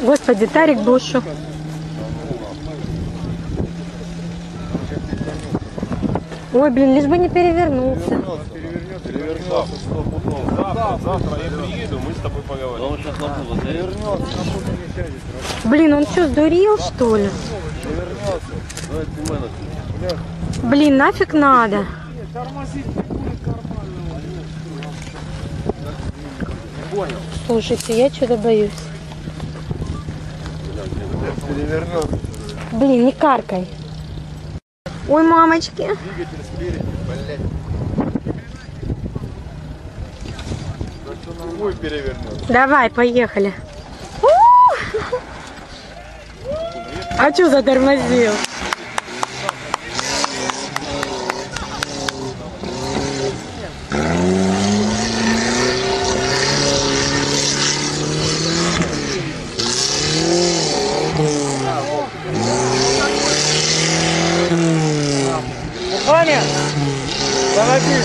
Господи, Тарик Бушу. Ой, блин, лишь бы не перевернулся. Блин, он что, сдурел, что ли? Блин, нафиг надо. Слушайте, я что-то боюсь. Блин, не каркай. Ой, мамочки. Двигатель спереди, блядь. Давай, поехали. У! А что затормозил? Мухаммед, подожди.